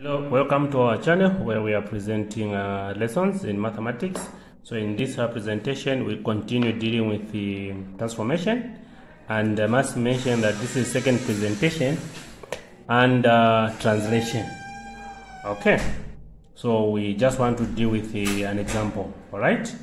Hello, welcome to our channel where we are presenting uh, lessons in mathematics. So in this uh, presentation, we continue dealing with the transformation and I must mention that this is second presentation and uh, translation. Okay, so we just want to deal with the, an example, all right?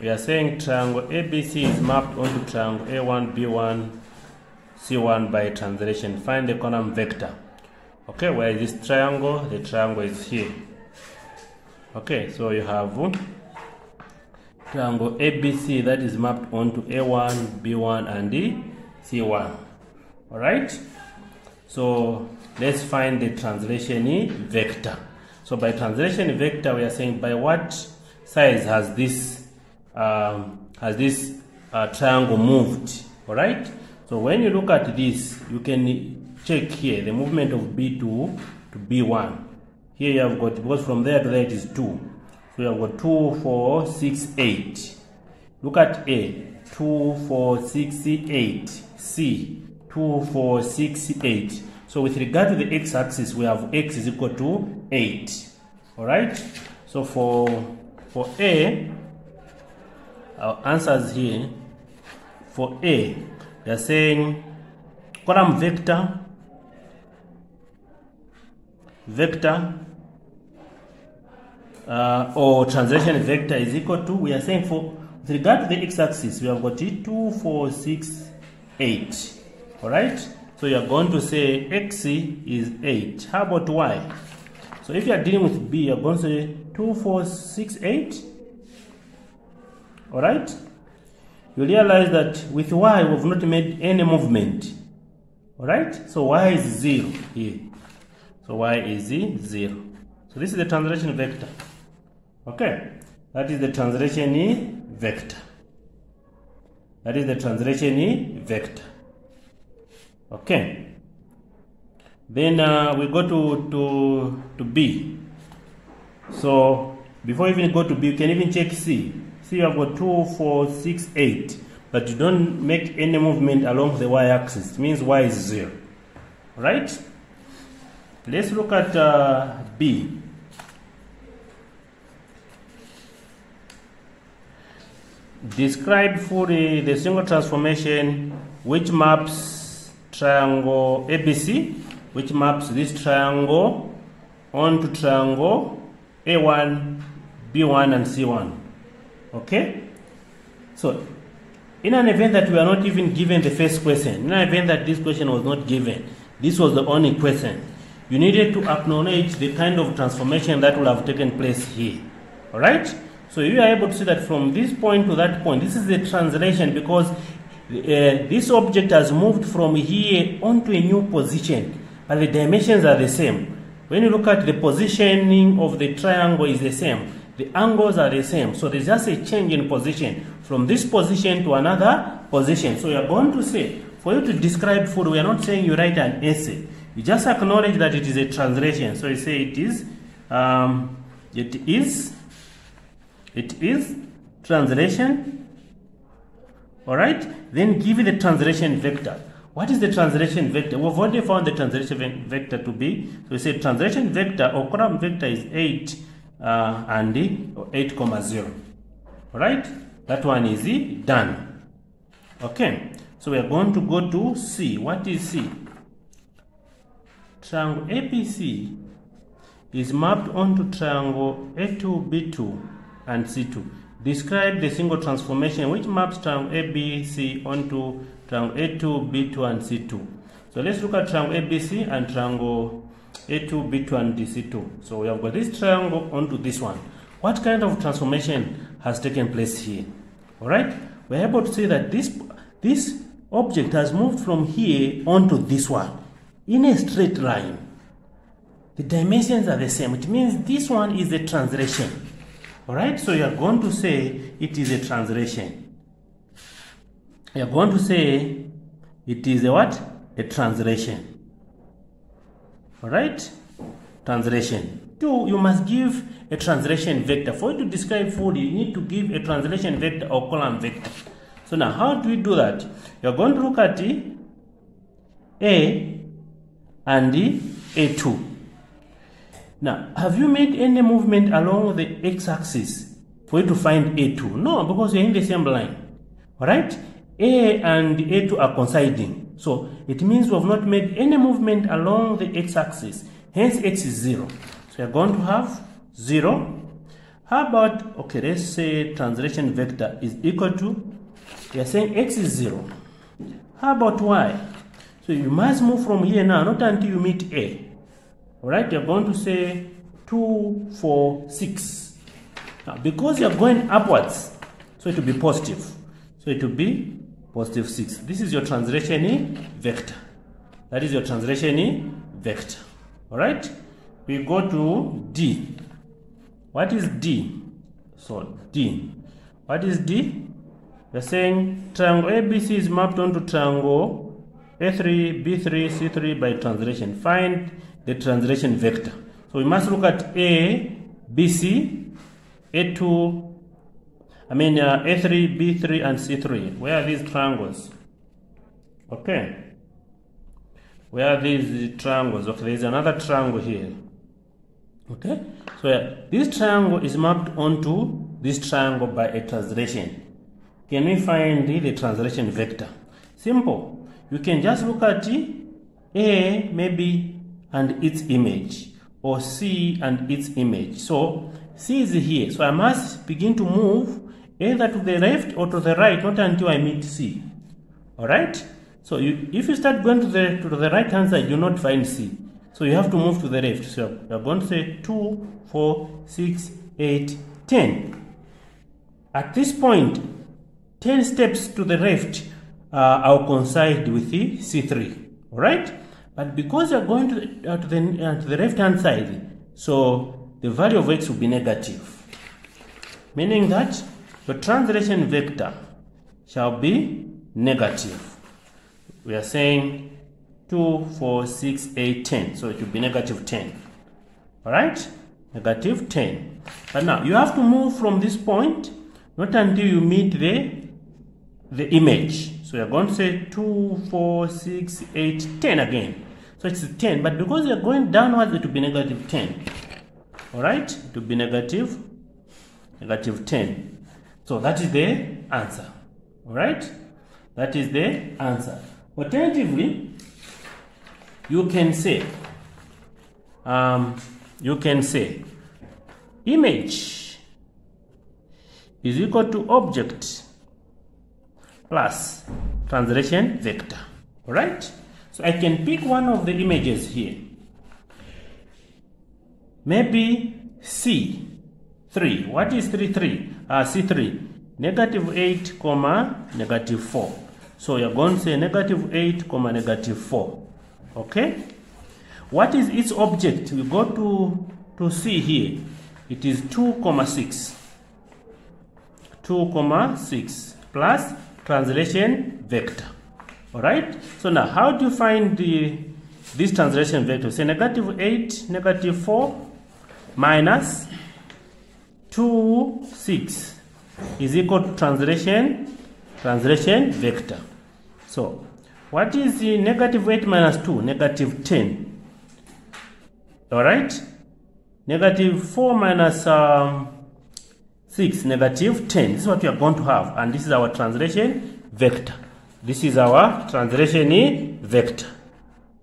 We are saying triangle ABC is mapped onto triangle A1, B1, C1 by translation. Find the column vector. Okay, where is this triangle? The triangle is here. Okay, so you have triangle ABC that is mapped onto A1, B1, and the C1. Alright? So let's find the translation vector. So by translation vector, we are saying by what size has this um, has this uh, triangle moved? Alright? So when you look at this, you can check here the movement of B2 to B1. Here you have got, because from there to there it is 2. So you have got 2, 4, 6, 8. Look at A, 2, 4, 6, 8. C, 2, 4, 6, 8. So with regard to the x-axis, we have x is equal to 8. Alright? So for, for A, our answers here, for A, they are saying column vector vector uh, or translation vector is equal to, we are saying for, with regard to the x-axis, we have got it 2, 4, 6, 8. Alright? So you are going to say x is 8. How about y? So if you are dealing with b, you are going to say 2, 4, 6, 8. Alright? You realize that with y, we have not made any movement. Alright? So y is 0 here. So y is 0. So this is the translation vector. Okay. That is the translation vector. That is the translation vector. Okay. Then uh, we go to, to, to B. So before even go to B, you can even check C. C you have got 2, 4, 6, 8. But you don't make any movement along the y-axis. It means y is 0. Right? Let's look at uh, B. Describe fully the single transformation which maps triangle ABC, which maps this triangle onto triangle A1, B1, and C1. Okay? So, in an event that we are not even given the first question, in an event that this question was not given, this was the only question you needed to acknowledge the kind of transformation that will have taken place here. All right? So you are able to see that from this point to that point, this is the translation because uh, this object has moved from here onto a new position, but the dimensions are the same. When you look at the positioning of the triangle is the same. The angles are the same. So there's just a change in position from this position to another position. So you are going to say, for you to describe food, we are not saying you write an essay. You just acknowledge that it is a translation. So you say it is, um, it is, it is translation. All right. Then give the translation vector. What is the translation vector? We've already found the translation vector to be. So we say translation vector or column vector is 8 uh, and 8 comma 0. All right. That one is done. Okay. So we are going to go to C. What is C? Triangle ABC is mapped onto triangle A2, B2, and C2. Describe the single transformation which maps triangle ABC onto triangle A2, B2, and C2. So let's look at triangle ABC and triangle A2, B2, and C2. So we have got this triangle onto this one. What kind of transformation has taken place here? All right, we're able to see that this this object has moved from here onto this one in a straight line. The dimensions are the same. It means this one is a translation. Alright, so you are going to say it is a translation. You are going to say it is a what? A translation. Alright? Translation. Two, you must give a translation vector. For you to describe food, you need to give a translation vector or column vector. So now, how do we do that? You are going to look at A and the A2. Now, have you made any movement along the x-axis for you to find A2? No, because you're in the same line. Alright? A and A2 are coinciding. So it means we have not made any movement along the x-axis. Hence x is 0. So we are going to have 0. How about, okay, let's say translation vector is equal to, we are saying x is 0. How about y? So you must move from here now, not until you meet A. Alright, you're going to say 2, 4, 6. Now, because you're going upwards, so it will be positive. So it will be positive 6. This is your translation vector. That is your translation vector. Alright? We go to D. What is D? So D. What is D? We're saying triangle ABC is mapped onto triangle A3, B3, C3 by translation. Find the translation vector. So we must look at A, BC, A2, I mean uh, A3, B3, and C3. Where are these triangles? Okay. Where are these triangles? Okay, there's another triangle here. Okay, so this triangle is mapped onto this triangle by a translation. Can we find the translation vector? Simple. You can just look at A, maybe, and its image, or C and its image. So C is here. So I must begin to move either to the left or to the right, not until I meet C. Alright? So you, if you start going to the, to the right hand side, you'll not find C. So you have to move to the left. So you're going to say 2, 4, 6, 8, 10. At this point, 10 steps to the left uh, I'll coincide with the C3. Alright? But because you're going to the, uh, to the, uh, to the left hand side, so the value of x will be negative. Meaning that the translation vector shall be negative. We are saying 2, 4, 6, 8, 10. So it will be negative 10. Alright? Negative 10. But now you have to move from this point, not until you meet the, the image. So you're going to say 2, 4, 6, 8, 10 again. So it's 10, but because you're going downwards, it will be negative 10. Alright? It will be negative, negative 10. So that is the answer. Alright? That is the answer. Alternatively, you can say, um, you can say, image is equal to object plus translation vector. Alright? So I can pick one of the images here. Maybe C3. What is 3, 3? Uh, C3. Negative 8, comma, negative 4. So you're going to say negative 8, comma, negative 4. Okay? What is its object? We go to, to C here. It is 2, comma 6. 2, comma 6 plus translation vector. Alright? So now, how do you find the, this translation vector? Say negative 8, negative 4 minus 2, 6 is equal to translation, translation vector. So, what is the negative 8 minus 2? Negative 10. Alright? Negative 4 minus um, 6, negative 10. This is what we are going to have. And this is our translation vector. This is our translation vector.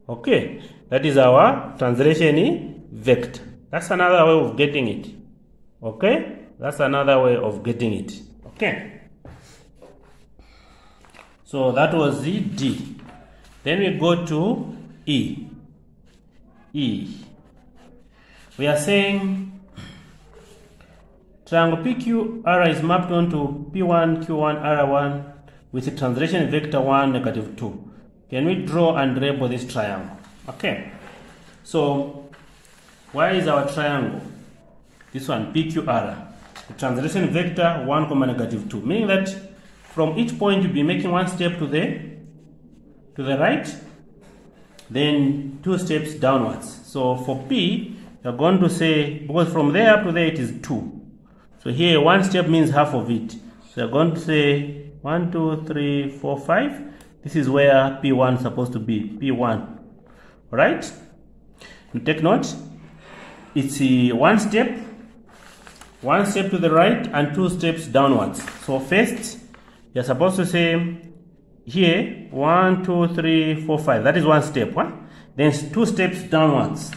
Okay? That is our translation vector. That's another way of getting it. Okay? That's another way of getting it. Okay? So that was the D. Then we go to E. E. We are saying triangle PQR is mapped onto P1, Q1, R1 with the translation vector 1, negative 2. Can we draw and label this triangle? Okay. So, where is our triangle? This one, PQR. The translation vector 1, comma negative 2. Meaning that from each point you'll be making one step to the to the right, then two steps downwards. So for P, you're going to say, because from there up to there it is 2. So here one step means half of it. So you're going to say 1, 2, 3, 4, 5. This is where P1 is supposed to be, P1. Alright? Take note. it's one step, one step to the right and two steps downwards. So first, you're supposed to say here one, two, three, four, five. That is one step. Huh? Then two steps downwards.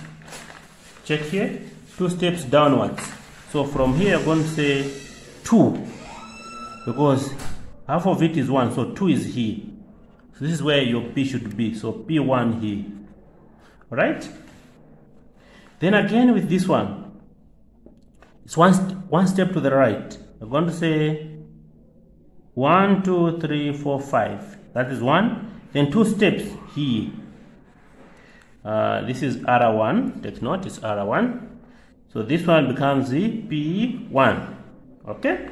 Check here, two steps downwards. So from here, I'm going to say two because half of it is one, so two is here. So this is where your P should be. So P1 here. Alright? Then again with this one, it's one, st one step to the right. I'm going to say one, two, three, four, five. That is one. Then two steps here. Uh, this is R1. Take note, it's R1. So this one becomes the P1. Okay?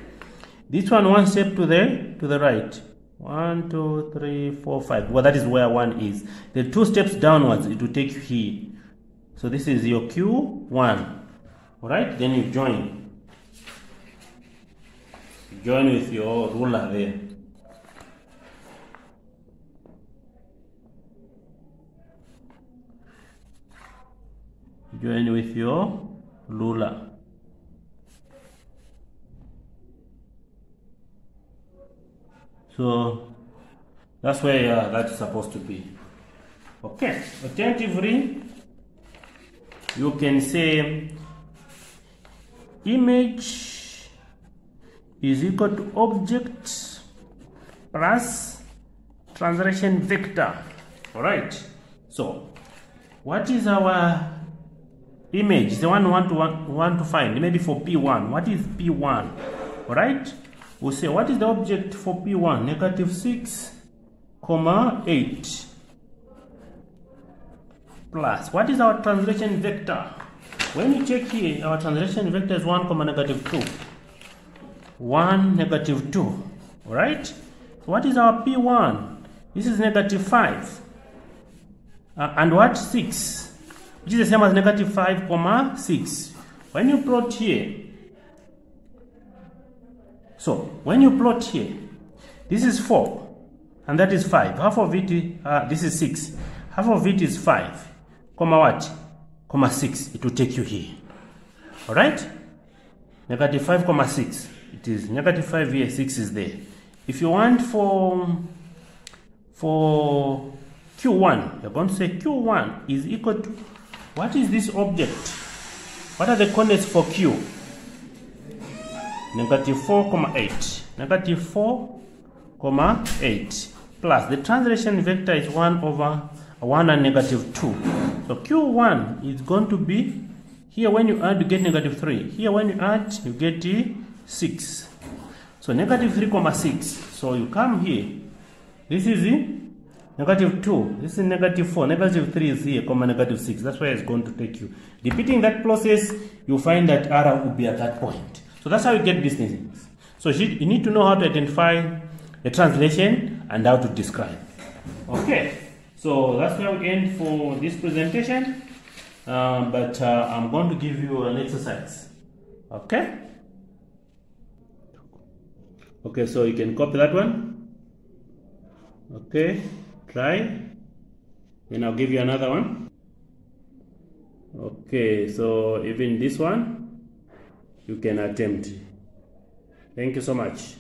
This one one step to the to the right. One, two, three, four, five. Well, that is where one is. The two steps downwards, it will take you here. So this is your Q1. Alright, then you join. Join with your ruler there. Join with your ruler. So that's where uh, that's supposed to be. Okay, alternatively, you can say image is equal to object plus translation vector. All right. So what is our image? is The one we want to want, want to find maybe for P1. What is P1? All right we say what is the object for P1? Negative 6, comma 8 plus. What is our translation vector? When you check here, our translation vector is 1, comma negative 2. 1, negative 2. Alright? So what is our P1? This is negative 5. Uh, and what? 6. Which is the same as negative 5, comma 6. When you plot here, so when you plot here, this is 4 and that is 5. Half of it, uh, this is 6. Half of it is 5, comma what? Comma 6. It will take you here. Alright? Negative 5, comma 6. It is negative 5 here, 6 is there. If you want for, for Q1, you're going to say Q1 is equal to, what is this object? What are the coordinates for Q? negative 4 comma 8 negative 4 comma 8 plus the translation vector is 1 over 1 and negative 2 so q1 is going to be here when you add you get negative 3 here when you add you get 6 so negative 3 comma 6 so you come here. This is negative 2 this is negative 4 negative 3 is here comma negative 6 that's where it's going to take you repeating that process you find that r will be at that point so that's how you get these things. So you need to know how to identify the translation and how to describe. Okay, so that's where we end for this presentation. Um, but uh, I'm going to give you an exercise. Okay? Okay, so you can copy that one. Okay, try. Then I'll give you another one. Okay, so even this one you can attempt. Thank you so much.